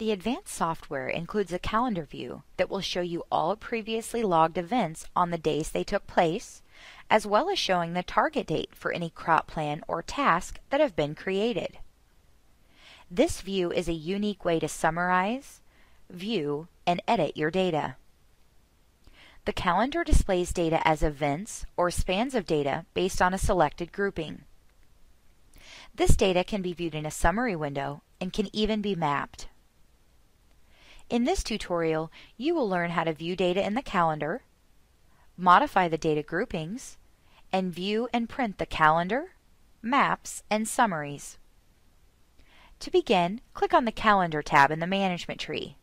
The advanced software includes a calendar view that will show you all previously logged events on the days they took place, as well as showing the target date for any crop plan or task that have been created. This view is a unique way to summarize, view, and edit your data. The calendar displays data as events or spans of data based on a selected grouping. This data can be viewed in a summary window and can even be mapped. In this tutorial, you will learn how to view data in the calendar, modify the data groupings, and view and print the calendar, maps, and summaries. To begin, click on the Calendar tab in the Management tree.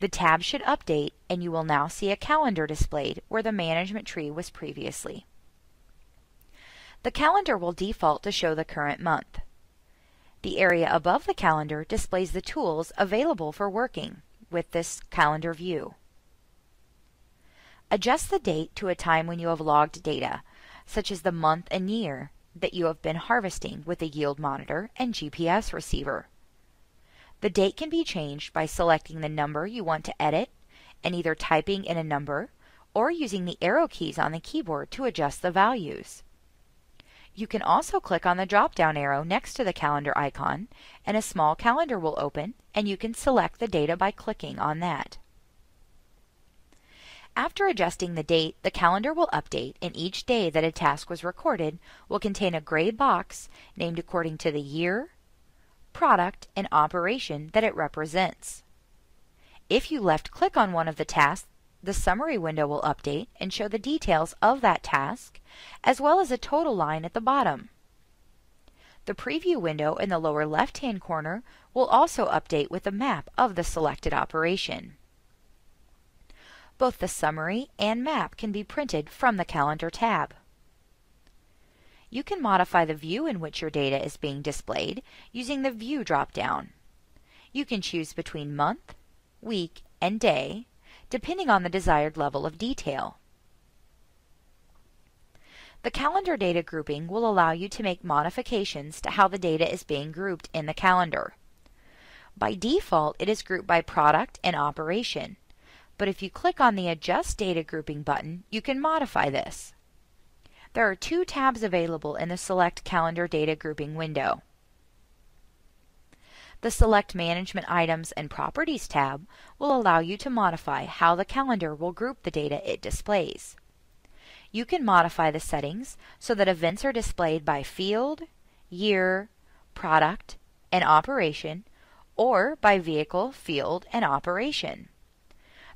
The tab should update and you will now see a calendar displayed where the management tree was previously. The calendar will default to show the current month. The area above the calendar displays the tools available for working with this calendar view. Adjust the date to a time when you have logged data, such as the month and year that you have been harvesting with a yield monitor and GPS receiver. The date can be changed by selecting the number you want to edit and either typing in a number or using the arrow keys on the keyboard to adjust the values. You can also click on the drop-down arrow next to the calendar icon and a small calendar will open and you can select the data by clicking on that. After adjusting the date, the calendar will update and each day that a task was recorded will contain a gray box named according to the year, product, and operation that it represents. If you left click on one of the tasks, the summary window will update and show the details of that task, as well as a total line at the bottom. The preview window in the lower left-hand corner will also update with a map of the selected operation. Both the summary and map can be printed from the Calendar tab. You can modify the view in which your data is being displayed using the View drop-down. You can choose between month, week, and day, depending on the desired level of detail. The calendar data grouping will allow you to make modifications to how the data is being grouped in the calendar. By default, it is grouped by product and operation, but if you click on the Adjust Data Grouping button, you can modify this. There are two tabs available in the Select Calendar Data Grouping window. The Select Management Items and Properties tab will allow you to modify how the calendar will group the data it displays. You can modify the settings so that events are displayed by field, year, product, and operation, or by vehicle, field, and operation.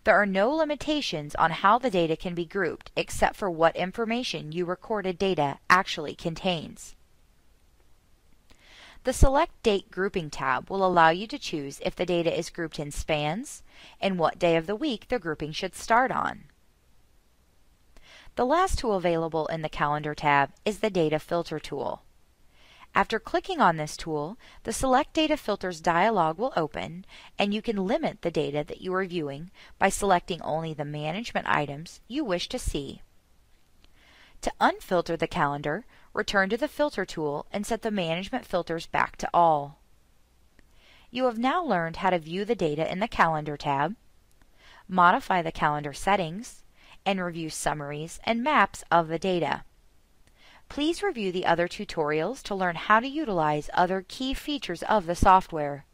There are no limitations on how the data can be grouped except for what information you recorded data actually contains. The Select Date Grouping tab will allow you to choose if the data is grouped in spans and what day of the week the grouping should start on. The last tool available in the Calendar tab is the Data Filter tool. After clicking on this tool, the Select Data Filters dialog will open and you can limit the data that you are viewing by selecting only the management items you wish to see. To unfilter the calendar, return to the Filter tool and set the management filters back to all. You have now learned how to view the data in the Calendar tab, modify the calendar settings, and review summaries and maps of the data. Please review the other tutorials to learn how to utilize other key features of the software.